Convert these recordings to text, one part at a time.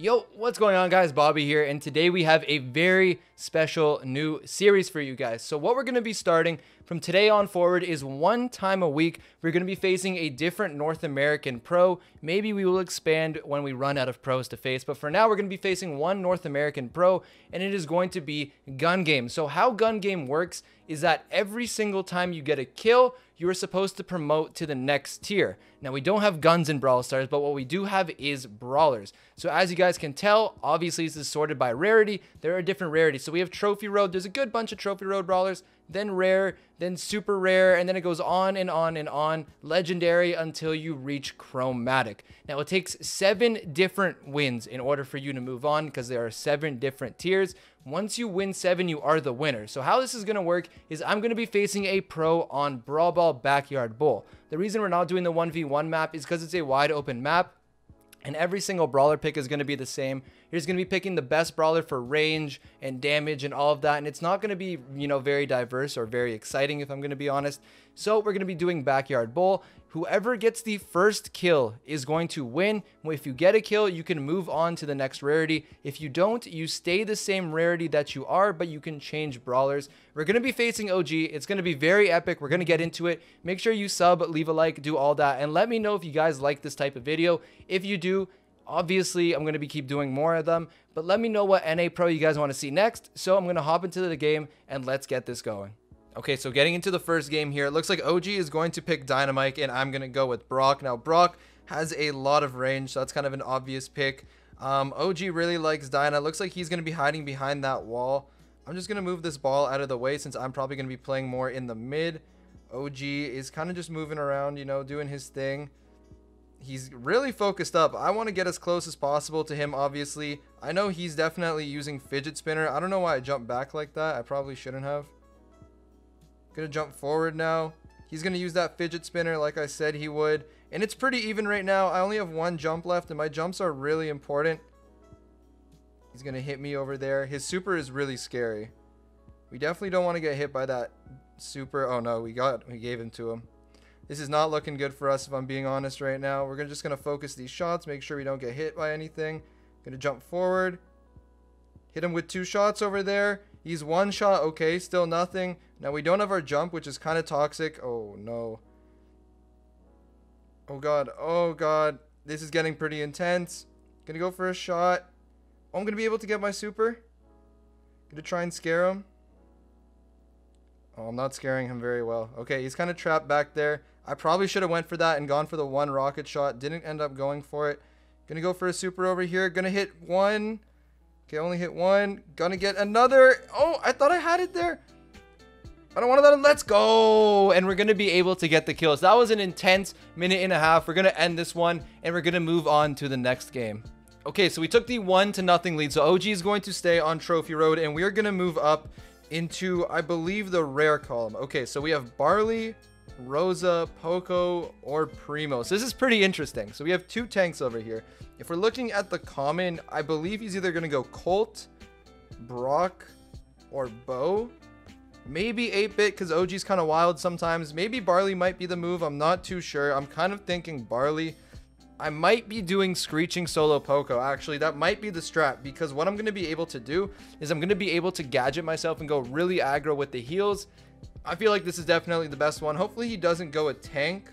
Yo, what's going on guys? Bobby here, and today we have a very special new series for you guys. So what we're going to be starting from today on forward is one time a week, we're going to be facing a different North American pro. Maybe we will expand when we run out of pros to face, but for now we're going to be facing one North American pro, and it is going to be gun game. So how gun game works is that every single time you get a kill, you are supposed to promote to the next tier. Now, we don't have guns in Brawl Stars, but what we do have is brawlers. So as you guys can tell, obviously this is sorted by rarity. There are different rarities. So we have Trophy Road. There's a good bunch of Trophy Road brawlers, then rare, then super rare, and then it goes on and on and on, legendary until you reach chromatic. Now it takes seven different wins in order for you to move on because there are seven different tiers. Once you win seven, you are the winner. So how this is going to work is I'm going to be facing a pro on Brawl Ball Backyard Bowl. The reason we're not doing the 1v1 map is because it's a wide open map and every single brawler pick is going to be the same. You're just going to be picking the best brawler for range and damage and all of that. And it's not going to be, you know, very diverse or very exciting, if I'm going to be honest. So we're going to be doing Backyard Bowl. Whoever gets the first kill is going to win. If you get a kill, you can move on to the next rarity. If you don't, you stay the same rarity that you are, but you can change brawlers. We're going to be facing OG. It's going to be very epic. We're going to get into it. Make sure you sub, leave a like, do all that. And let me know if you guys like this type of video. If you do, obviously I'm going to be keep doing more of them. But let me know what NA Pro you guys want to see next. So I'm going to hop into the game and let's get this going. Okay, so getting into the first game here, it looks like OG is going to pick Dynamike, and I'm going to go with Brock. Now, Brock has a lot of range, so that's kind of an obvious pick. Um, OG really likes Dyna. Looks like he's going to be hiding behind that wall. I'm just going to move this ball out of the way since I'm probably going to be playing more in the mid. OG is kind of just moving around, you know, doing his thing. He's really focused up. I want to get as close as possible to him, obviously. I know he's definitely using fidget spinner. I don't know why I jumped back like that. I probably shouldn't have. Gonna jump forward now. He's gonna use that fidget spinner like I said he would. And it's pretty even right now. I only have one jump left and my jumps are really important. He's gonna hit me over there. His super is really scary. We definitely don't want to get hit by that super. Oh no, we got we gave him to him. This is not looking good for us if I'm being honest right now. We're gonna just gonna focus these shots, make sure we don't get hit by anything. Gonna jump forward. Hit him with two shots over there. He's one shot. Okay, still nothing. Now we don't have our jump, which is kind of toxic. Oh, no. Oh, God. Oh, God. This is getting pretty intense. Gonna go for a shot. Oh, I'm gonna be able to get my super. Gonna try and scare him. Oh, I'm not scaring him very well. Okay, he's kind of trapped back there. I probably should have went for that and gone for the one rocket shot. Didn't end up going for it. Gonna go for a super over here. Gonna hit one. Okay, only hit one. Gonna get another. Oh, I thought I had it there. I don't want to let him. Let's go. And we're going to be able to get the kills. That was an intense minute and a half. We're going to end this one and we're going to move on to the next game. Okay, so we took the one to nothing lead. So OG is going to stay on Trophy Road and we're going to move up into, I believe, the rare column. Okay, so we have Barley, Rosa, Poco, or Primo. So this is pretty interesting. So we have two tanks over here. If we're looking at the common, I believe he's either going to go Colt, Brock, or Bo. Maybe 8-bit because OG's kind of wild sometimes. Maybe Barley might be the move. I'm not too sure. I'm kind of thinking Barley. I might be doing Screeching Solo Poco. Actually, that might be the strat because what I'm going to be able to do is I'm going to be able to gadget myself and go really aggro with the heals. I feel like this is definitely the best one. Hopefully he doesn't go a tank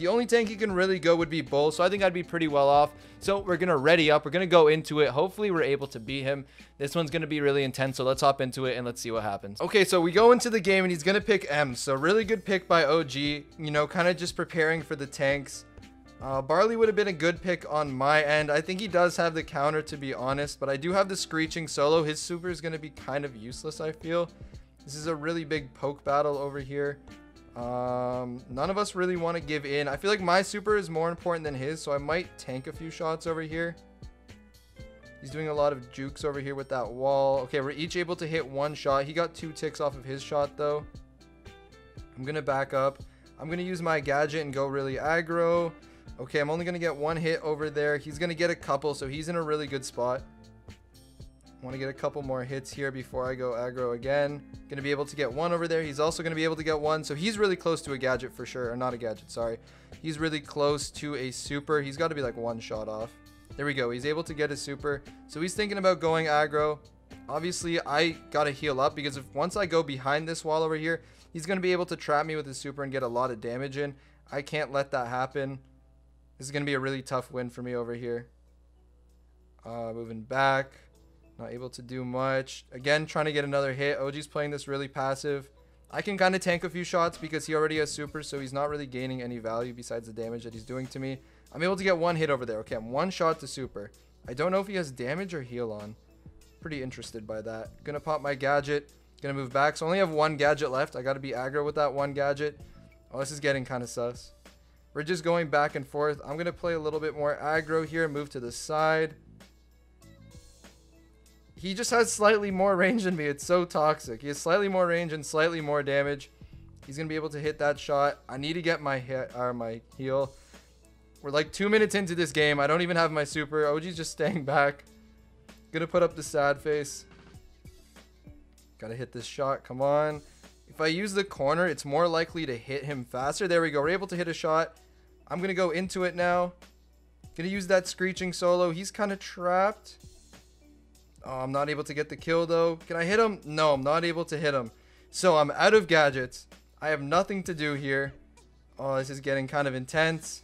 the only tank he can really go would be Bull, so I think I'd be pretty well off. So we're going to ready up. We're going to go into it. Hopefully we're able to beat him. This one's going to be really intense, so let's hop into it and let's see what happens. Okay, so we go into the game and he's going to pick Emz. So really good pick by OG. You know, kind of just preparing for the tanks. Uh, Barley would have been a good pick on my end. I think he does have the counter, to be honest. But I do have the Screeching solo. His super is going to be kind of useless, I feel. This is a really big poke battle over here. Um, none of us really want to give in. I feel like my super is more important than his, so I might tank a few shots over here. He's doing a lot of jukes over here with that wall. Okay, we're each able to hit one shot. He got two ticks off of his shot, though. I'm going to back up. I'm going to use my gadget and go really aggro. Okay, I'm only going to get one hit over there. He's going to get a couple, so he's in a really good spot. Want to get a couple more hits here before I go aggro again. Going to be able to get one over there. He's also going to be able to get one. So he's really close to a gadget for sure. Or not a gadget, sorry. He's really close to a super. He's got to be like one shot off. There we go. He's able to get a super. So he's thinking about going aggro. Obviously, I got to heal up because if once I go behind this wall over here, he's going to be able to trap me with his super and get a lot of damage in. I can't let that happen. This is going to be a really tough win for me over here. Uh, moving back. Not able to do much. Again, trying to get another hit. OG's playing this really passive. I can kind of tank a few shots because he already has super, so he's not really gaining any value besides the damage that he's doing to me. I'm able to get one hit over there. Okay, I'm one shot to super. I don't know if he has damage or heal on. Pretty interested by that. Gonna pop my gadget. Gonna move back. So I only have one gadget left. I gotta be aggro with that one gadget. Oh, this is getting kind of sus. We're just going back and forth. I'm gonna play a little bit more aggro here. Move to the side. He just has slightly more range than me. It's so toxic. He has slightly more range and slightly more damage. He's gonna be able to hit that shot. I need to get my hit or my heal. We're like two minutes into this game. I don't even have my super. OG's just staying back. Gonna put up the sad face. Gotta hit this shot. Come on. If I use the corner, it's more likely to hit him faster. There we go. We're able to hit a shot. I'm gonna go into it now. Gonna use that screeching solo. He's kind of trapped. Oh, I'm not able to get the kill though. Can I hit him? No, I'm not able to hit him. So I'm out of gadgets. I have nothing to do here. Oh, this is getting kind of intense.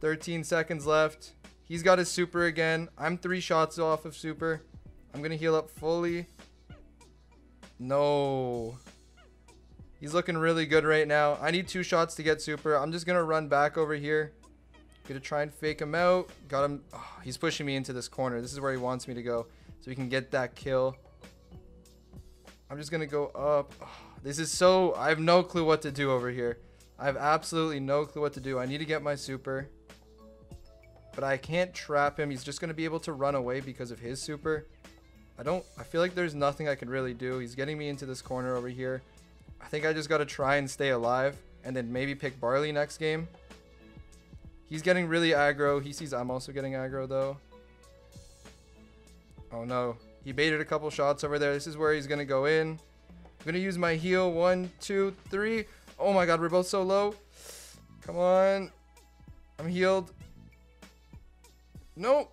13 seconds left. He's got his super again. I'm three shots off of super. I'm going to heal up fully. No. He's looking really good right now. I need two shots to get super. I'm just going to run back over here. To try and fake him out. Got him. Oh, he's pushing me into this corner. This is where he wants me to go. So we can get that kill. I'm just going to go up. This is so... I have no clue what to do over here. I have absolutely no clue what to do. I need to get my super. But I can't trap him. He's just going to be able to run away because of his super. I don't... I feel like there's nothing I can really do. He's getting me into this corner over here. I think I just got to try and stay alive. And then maybe pick Barley next game. He's getting really aggro. He sees I'm also getting aggro though. Oh no. He baited a couple shots over there. This is where he's going to go in. I'm going to use my heal. One, two, three. Oh my god, we're both so low. Come on. I'm healed. No.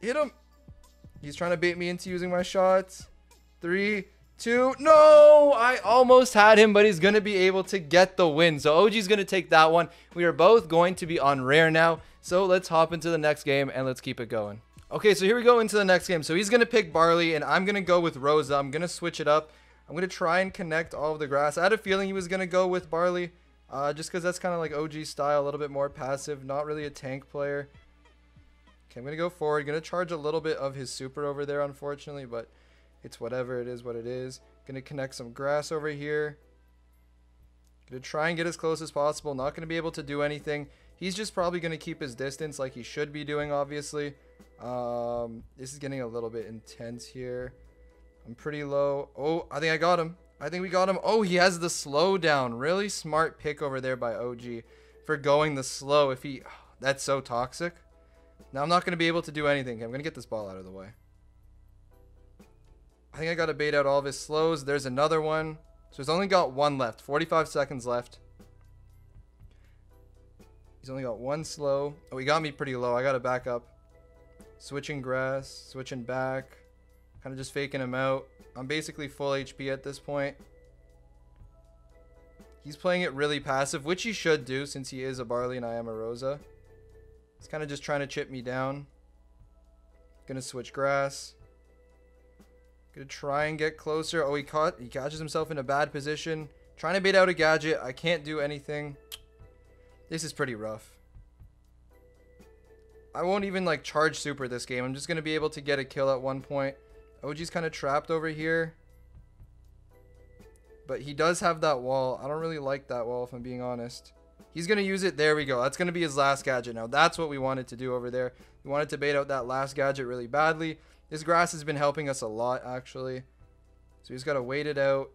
Hit him. He's trying to bait me into using my shots. Three, two. No! I almost had him, but he's going to be able to get the win. So OG's going to take that one. We are both going to be on rare now. So let's hop into the next game and let's keep it going. Okay, so here we go into the next game. So he's going to pick Barley, and I'm going to go with Rosa. I'm going to switch it up. I'm going to try and connect all of the grass. I had a feeling he was going to go with Barley, uh, just because that's kind of like OG style, a little bit more passive, not really a tank player. Okay, I'm going to go forward. Going to charge a little bit of his super over there, unfortunately, but it's whatever. It is what it is. Going to connect some grass over here. Going to try and get as close as possible. Not going to be able to do anything. He's just probably going to keep his distance like he should be doing, obviously. Um, this is getting a little bit intense here. I'm pretty low. Oh, I think I got him. I think we got him. Oh, he has the slow down. Really smart pick over there by OG for going the slow. If he, that's so toxic. Now I'm not going to be able to do anything. I'm going to get this ball out of the way. I think I got to bait out all of his slows. There's another one. So he's only got one left. 45 seconds left. He's only got one slow. Oh, he got me pretty low. I got to back up. Switching grass, switching back. Kind of just faking him out. I'm basically full HP at this point. He's playing it really passive, which he should do since he is a Barley and I am a Rosa. He's kind of just trying to chip me down. Gonna switch grass. Gonna try and get closer. Oh, he caught. He catches himself in a bad position. Trying to bait out a gadget. I can't do anything. This is pretty rough. I won't even like charge super this game. I'm just going to be able to get a kill at one point. OG's kind of trapped over here. But he does have that wall. I don't really like that wall if I'm being honest. He's going to use it. There we go. That's going to be his last gadget now. That's what we wanted to do over there. We wanted to bait out that last gadget really badly. This grass has been helping us a lot actually. So just got to wait it out.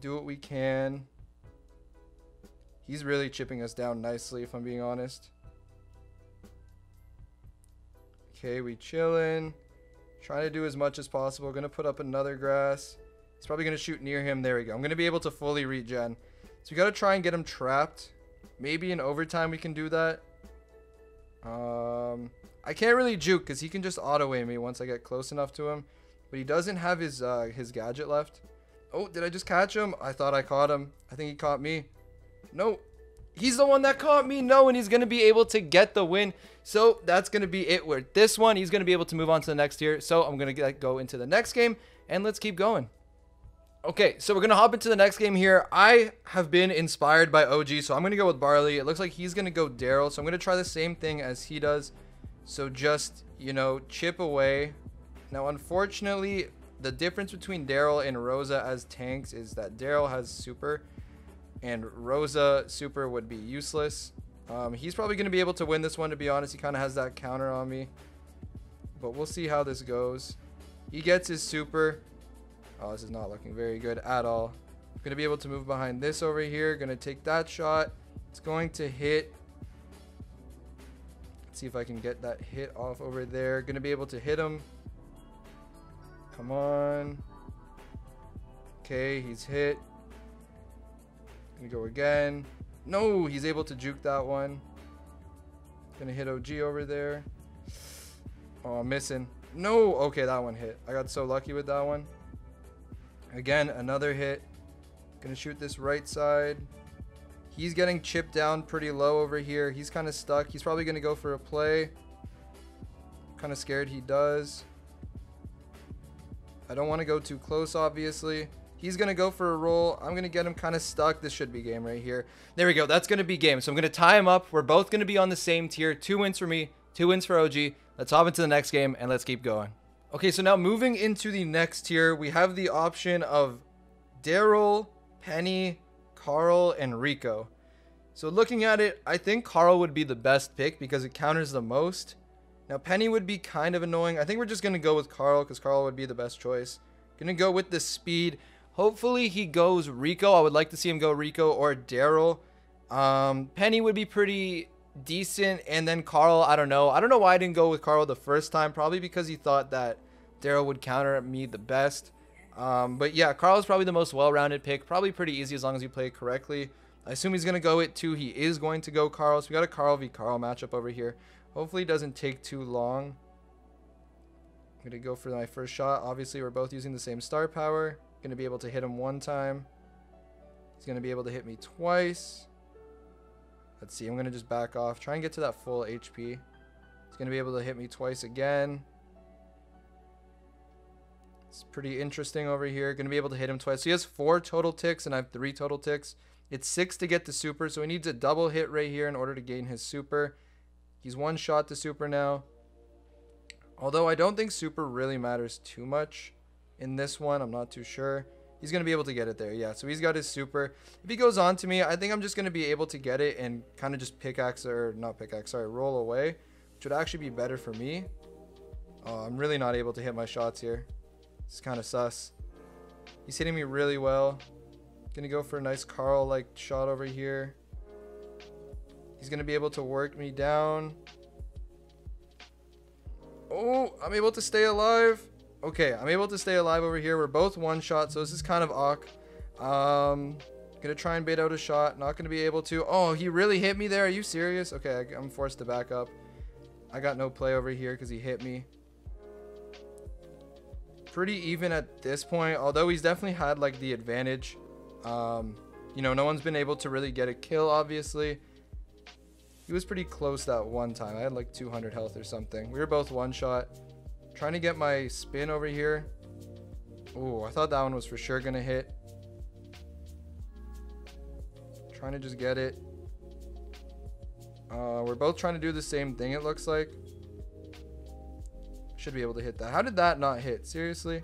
Do what we can. He's really chipping us down nicely if I'm being honest. Okay, we chilling. Trying to do as much as possible. Gonna put up another grass. He's probably gonna shoot near him. There we go. I'm gonna be able to fully regen. So we gotta try and get him trapped. Maybe in overtime we can do that. Um, I can't really juke because he can just auto aim me once I get close enough to him. But he doesn't have his uh, his gadget left. Oh, did I just catch him? I thought I caught him. I think he caught me. No, he's the one that caught me. No, and he's going to be able to get the win. So that's going to be it with this one. He's going to be able to move on to the next tier. So I'm going to go into the next game and let's keep going. Okay, so we're going to hop into the next game here. I have been inspired by OG, so I'm going to go with Barley. It looks like he's going to go Daryl, so I'm going to try the same thing as he does. So just, you know, chip away. Now, unfortunately, the difference between Daryl and Rosa as tanks is that Daryl has super, and Rosa super would be useless. Um, he's probably going to be able to win this one, to be honest. He kind of has that counter on me. But we'll see how this goes. He gets his super. Oh, this is not looking very good at all. Going to be able to move behind this over here. Going to take that shot. It's going to hit. Let's see if I can get that hit off over there. Going to be able to hit him. Come on. Okay, he's hit. Gonna go again. No, he's able to juke that one. Gonna hit OG over there. Oh, I'm missing. No, okay, that one hit. I got so lucky with that one. Again, another hit. Gonna shoot this right side. He's getting chipped down pretty low over here. He's kind of stuck. He's probably gonna go for a play. Kind of scared he does. I don't want to go too close, obviously. He's going to go for a roll. I'm going to get him kind of stuck. This should be game right here. There we go. That's going to be game. So I'm going to tie him up. We're both going to be on the same tier. Two wins for me, two wins for OG. Let's hop into the next game and let's keep going. Okay, so now moving into the next tier, we have the option of Daryl, Penny, Carl, and Rico. So looking at it, I think Carl would be the best pick because it counters the most. Now Penny would be kind of annoying. I think we're just going to go with Carl because Carl would be the best choice. Going to go with the speed. Hopefully he goes Rico. I would like to see him go Rico or Daryl. Um, Penny would be pretty decent. And then Carl, I don't know. I don't know why I didn't go with Carl the first time. Probably because he thought that Daryl would counter me the best. Um, but yeah, Carl is probably the most well-rounded pick. Probably pretty easy as long as you play correctly. I assume he's going to go it too. He is going to go Carl. So we got a Carl v. Carl matchup over here. Hopefully it doesn't take too long. I'm going to go for my first shot. Obviously, we're both using the same star power. Going to be able to hit him one time. He's going to be able to hit me twice. Let's see. I'm going to just back off. Try and get to that full HP. He's going to be able to hit me twice again. It's pretty interesting over here. Going to be able to hit him twice. So he has four total ticks, and I have three total ticks. It's six to get the super, so he needs a double hit right here in order to gain his super. He's one shot to super now. Although I don't think super really matters too much in this one. I'm not too sure. He's going to be able to get it there. Yeah, so he's got his super. If he goes on to me, I think I'm just going to be able to get it and kind of just pickaxe or not pickaxe, sorry, roll away. Which would actually be better for me. Oh, I'm really not able to hit my shots here. It's kind of sus. He's hitting me really well. Gonna go for a nice Carl-like shot over here. He's to be able to work me down. Oh, I'm able to stay alive. Okay, I'm able to stay alive over here. We're both one shot, so this is kind of awk. Um, gonna try and bait out a shot. Not gonna be able to. Oh, he really hit me there. Are you serious? Okay, I'm forced to back up. I got no play over here because he hit me. Pretty even at this point, although he's definitely had like the advantage. Um, you know, no one's been able to really get a kill, obviously. He was pretty close that one time. I had like 200 health or something. We were both one shot. Trying to get my spin over here. Oh, I thought that one was for sure going to hit. Trying to just get it. Uh, we're both trying to do the same thing, it looks like. Should be able to hit that. How did that not hit? Seriously?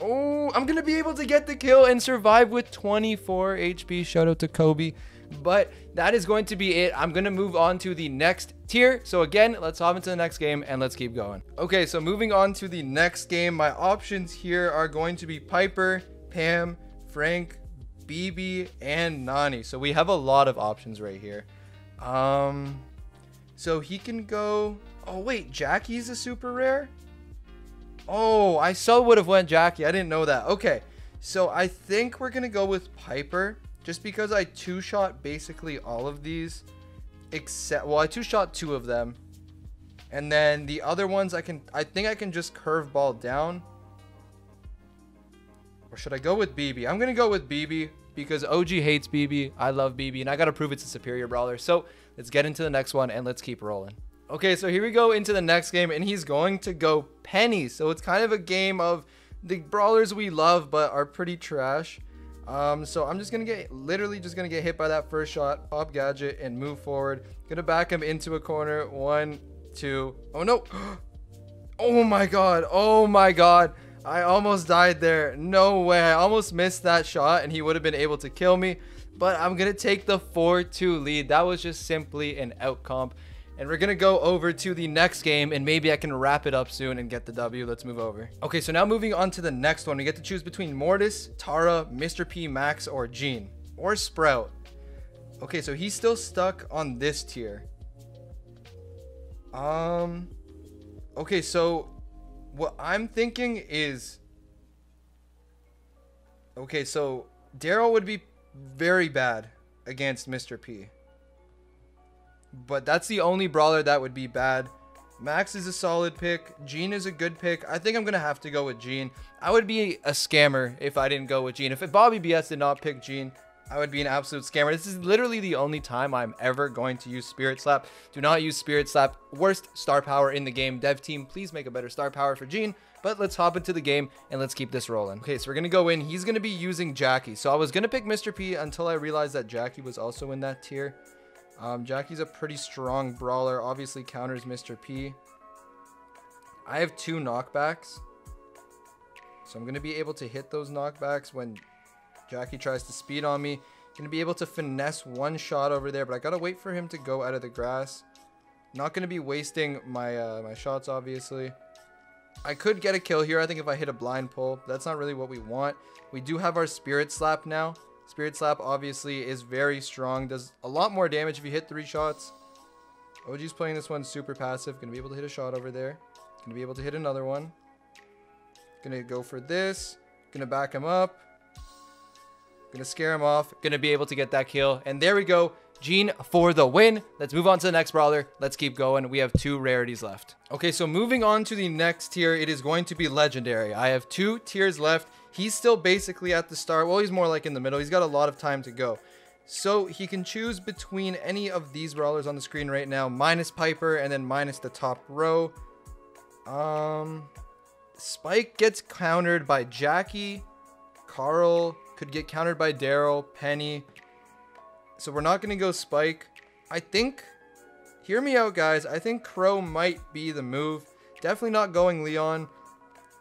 Oh, I'm going to be able to get the kill and survive with 24 HP. Shout out to Kobe. But that is going to be it. I'm going to move on to the next tier. So again, let's hop into the next game and let's keep going. Okay, so moving on to the next game, my options here are going to be Piper, Pam, Frank, Bibi, and Nani. So we have a lot of options right here. Um, so he can go. Oh wait, Jackie's a super rare. Oh, I so would have went Jackie. I didn't know that. Okay, so I think we're gonna go with Piper just because I two-shot basically all of these. Except well, I two shot two of them. And then the other ones I can I think I can just curveball down. Or should I go with Bibi? I'm gonna go with Bibi because OG hates Bibi. I love Bibi and I gotta prove it's a superior brawler. So let's get into the next one and let's keep rolling. Okay, so here we go into the next game and he's going to go Penny. So it's kind of a game of the brawlers we love but are pretty trash. Um, so I'm just gonna get literally just gonna get hit by that first shot, pop gadget, and move forward. Gonna back him into a corner. One, two. Oh no! Oh my god! Oh my god! I almost died there. No way! I almost missed that shot, and he would have been able to kill me. But I'm gonna take the 4-2 lead. That was just simply an outcomp. And we're going to go over to the next game and maybe I can wrap it up soon and get the W. Let's move over. Okay, so now moving on to the next one. We get to choose between Mortis, Tara, Mr. P, Max, or Gene. Or Sprout. Okay, so he's still stuck on this tier. Um, okay, so what I'm thinking is, okay, so Daryl would be very bad against Mr. P. But that's the only brawler that would be bad. Max is a solid pick. Gene is a good pick. I think I'm going to have to go with Gene. I would be a scammer if I didn't go with Gene. If Bobby BS did not pick Gene, I would be an absolute scammer. This is literally the only time I'm ever going to use Spirit Slap. Do not use Spirit Slap. Worst star power in the game. Dev team, please make a better star power for Gene. But let's hop into the game and let's keep this rolling. Okay, so we're going to go in. He's going to be using Jackie. So I was going to pick Mr. P until I realized that Jackie was also in that tier. Um, Jackie's a pretty strong brawler. Obviously counters Mr. P. I have two knockbacks. So I'm going to be able to hit those knockbacks when Jackie tries to speed on me. Going to be able to finesse one shot over there, but I got to wait for him to go out of the grass. Not going to be wasting my, uh, my shots, obviously. I could get a kill here, I think, if I hit a blind pull. That's not really what we want. We do have our Spirit Slap now. Spirit Slap obviously is very strong. Does a lot more damage if you hit three shots. OG's playing this one super passive. Gonna be able to hit a shot over there. Gonna be able to hit another one. Gonna go for this. Gonna back him up. Gonna scare him off. Gonna be able to get that kill. And there we go. Gene for the win. Let's move on to the next brawler. Let's keep going. We have two rarities left. Okay, so moving on to the next tier, it is going to be legendary. I have two tiers left. He's still basically at the start. Well, he's more like in the middle. He's got a lot of time to go. So he can choose between any of these brawlers on the screen right now, minus Piper and then minus the top row. Um, Spike gets countered by Jackie. Carl could get countered by Daryl, Penny. So we're not going to go Spike. I think, hear me out guys, I think Crow might be the move. Definitely not going Leon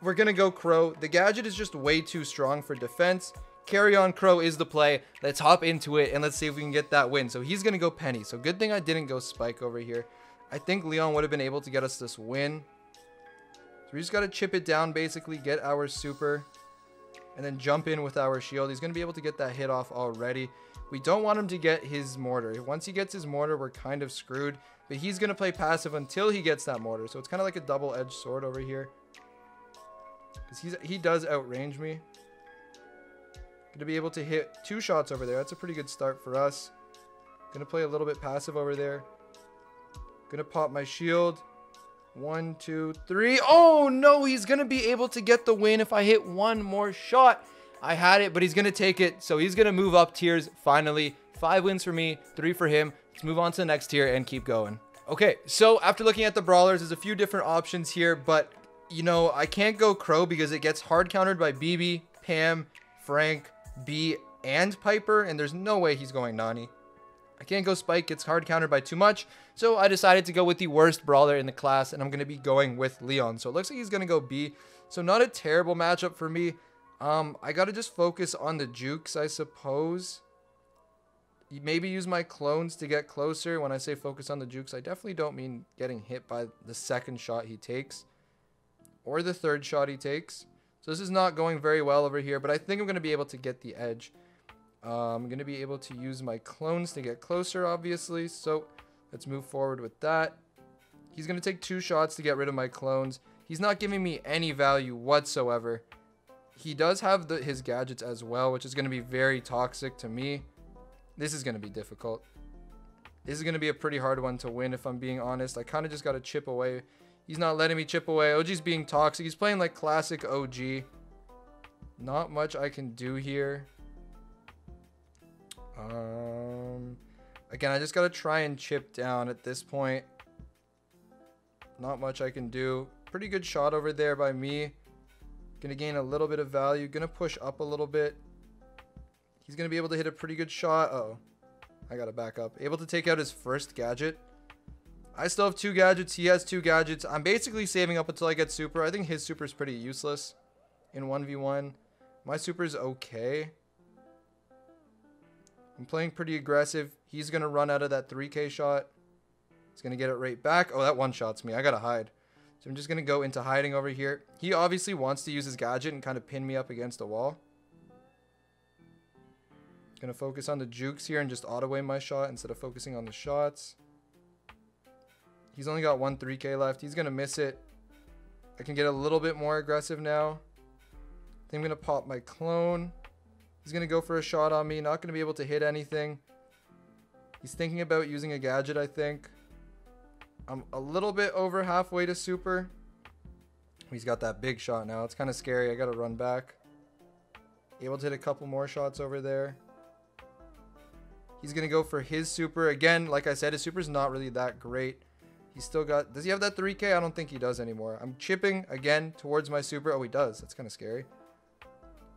we're going to go Crow. The gadget is just way too strong for defense. Carry on Crow is the play. Let's hop into it and let's see if we can get that win. So he's going to go Penny. So good thing I didn't go Spike over here. I think Leon would have been able to get us this win. So we just got to chip it down basically, get our super, and then jump in with our shield. He's going to be able to get that hit off already. We don't want him to get his mortar. Once he gets his mortar, we're kind of screwed. But he's going to play passive until he gets that mortar. So it's kind of like a double-edged sword over here. Because he's he does outrange me. Gonna be able to hit two shots over there. That's a pretty good start for us. Gonna play a little bit passive over there. Gonna pop my shield. One, two, three. Oh, no. He's to be able to get the win if I hit one more shot. I had it, but he's to take it. So he's to move up tiers finally. Five wins for me, three for him. Let's move on to the next tier and keep going. Okay, so after looking at the brawlers, there's a few different options here, but you know, I can't go Crow because it gets hard countered by Bibi, Pam, Frank, Bea, and Piper, and there's no way he's going Nani. I can't go Spike, gets hard countered by too much, so I decided to go with the worst brawler in the class, and I'm going to be going with Leon. So it looks like he's going to go Bea, so not a terrible matchup for me. Um, I got to just focus on the jukes, I suppose. Maybe use my clones to get closer. When I say focus on the jukes, I definitely don't mean getting hit by the second shot he takes or the third shot he takes. So this is not going very well over here, but I think I'm going to be able to get the edge. Uh, I'm going to be able to use my clones to get closer, obviously. So let's move forward with that. He's going to take two shots to get rid of my clones. He's not giving me any value whatsoever. He does have the, his gadgets as well, which is going to be very toxic to me. This is going to be difficult. This is going to be a pretty hard one to win if I'm being honest. I kind of just got to chip away. He's not letting me chip away. OG's being toxic. He's playing like classic OG. Not much I can do here. Um, again, I just got to try and chip down at this point. Not much I can do. Pretty good shot over there by me. Gonna gain a little bit of value. Gonna push up a little bit. He's gonna be able to hit a pretty good shot. Uh oh, I gotta back up. Able to take out his first gadget. I still have two gadgets. He has two gadgets. I'm basically saving up until I get super. I think his super is pretty useless in 1v1. My super is okay. I'm playing pretty aggressive. He's going to run out of that 3k shot. He's going to get it right back. Oh, that one shots me. I got to hide. So I'm just going to go into hiding over here. He obviously wants to use his gadget and kind of pin me up against a wall. Going to focus on the jukes here and just auto away my shot instead of focusing on the shots. He's only got one 3k left. He's going to miss it. I can get a little bit more aggressive now. I think I'm going to pop my clone. He's going to go for a shot on me. Not going to be able to hit anything. He's thinking about using a gadget, I think. I'm a little bit over halfway to super. He's got that big shot now. It's kind of scary. I got to run back. Able to hit a couple more shots over there. He's going to go for his super. Again, like I said, his super is not really that great. He's still got... Does he have that 3k? I don't think he does anymore. I'm chipping, again, towards my super. Oh, he does. That's kind of scary.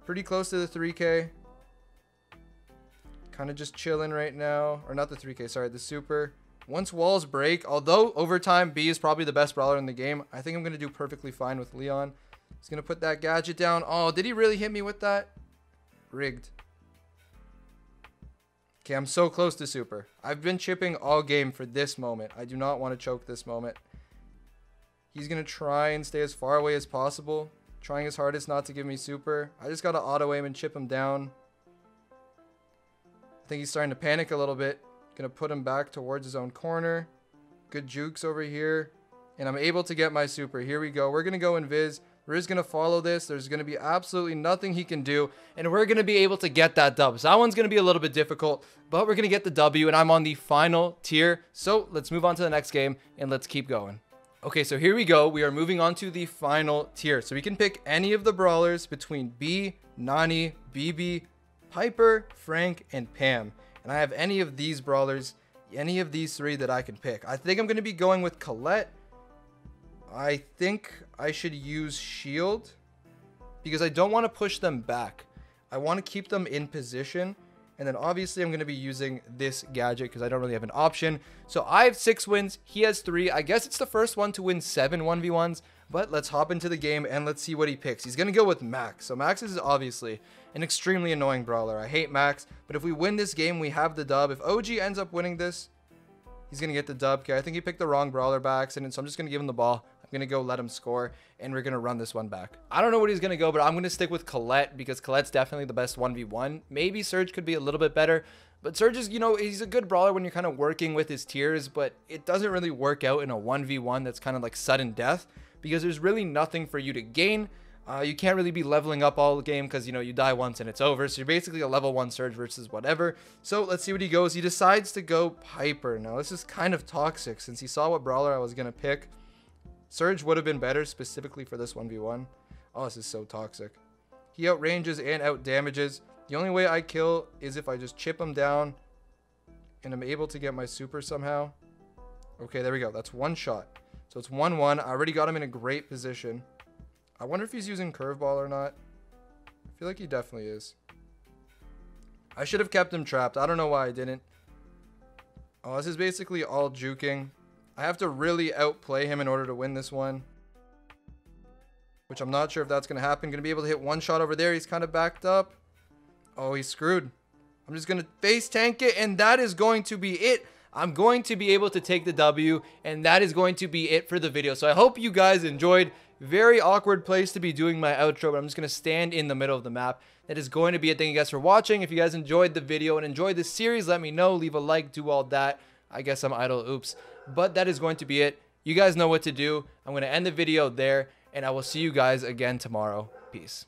Pretty close to the 3k. Kind of just chilling right now. Or not the 3k, sorry, the super. Once walls break, although over time Bea is probably the best brawler in the game, I think I'm going to do perfectly fine with Leon. He's going to put that gadget down. Oh, did he really hit me with that? Rigged. Okay, I'm so close to super. I've been chipping all game for this moment. I do not want to choke this moment. He's going to try and stay as far away as possible. Trying his hardest not to give me super. I just got to auto aim and chip him down. I think he's starting to panic a little bit. Gonna put him back towards his own corner. Good jukes over here. And I'm able to get my super. Here we go. We're gonna go invis. Riz gonna follow this. There's gonna be absolutely nothing he can do. And we're gonna be able to get that dub. So that one's gonna be a little bit difficult. But we're gonna get the W. And I'm on the final tier. So let's move on to the next game. And let's keep going. Okay, so here we go. We are moving on to the final tier. So we can pick any of the brawlers between Bea, Nani, Bibi, Piper, Frank, and Pam. And I have any of these brawlers, any of these three that I can pick. I think I'm going to be going with Colette. I think I should use Shield because I don't want to push them back. I want to keep them in position. And then obviously I'm going to be using this gadget because I don't really have an option. So I have six wins. He has three. I guess it's the first one to win seven 1v1s. But let's hop into the game and let's see what he picks. He's going to go with Max. So Max is obviously an extremely annoying brawler. I hate Max, but if we win this game, we have the dub. If OG ends up winning this, he's going to get the dub. Okay, I think he picked the wrong brawler by accident, so I'm just going to give him the ball. I'm going to go let him score, and we're going to run this one back. I don't know what he's going to go, but I'm going to stick with Colette because Colette's definitely the best 1v1. Maybe Surge could be a little bit better, but Surge is, you know, he's a good brawler when you're kind of working with his tiers, but it doesn't really work out in a 1v1 that's kind of like sudden death because there's really nothing for you to gain. Uh, you can't really be leveling up all the game because, you know, you die once and it's over. So you're basically a level 1 Surge versus whatever. So let's see what he goes. He decides to go Piper. Now, this is kind of toxic since he saw what Brawler I was going to pick. Surge would have been better specifically for this 1v1. Oh, this is so toxic. He outranges and outdamages. The only way I kill is if I just chip him down and I'm able to get my super somehow. Okay, there we go. That's one shot. So it's 1-1. I already got him in a great position. I wonder if he's using curveball or not. I feel like he definitely is. I should have kept him trapped. I don't know why I didn't. Oh, this is basically all juking. I have to really outplay him in order to win this one. Which I'm not sure if that's going to happen. Going to be able to hit one shot over there. He's kind of backed up. Oh, he's screwed. I'm just going to face tank it. And that is going to be it. I'm going to be able to take the W. And that is going to be it for the video. So I hope you guys enjoyed. Very awkward place to be doing my outro, but I'm just going to stand in the middle of the map. That is going to be it. Thank you guys for watching. If you guys enjoyed the video and enjoyed this series, let me know. Leave a like, do all that. I guess I'm idle, oops. But that is going to be it. You guys know what to do. I'm going to end the video there, and I will see you guys again tomorrow. Peace.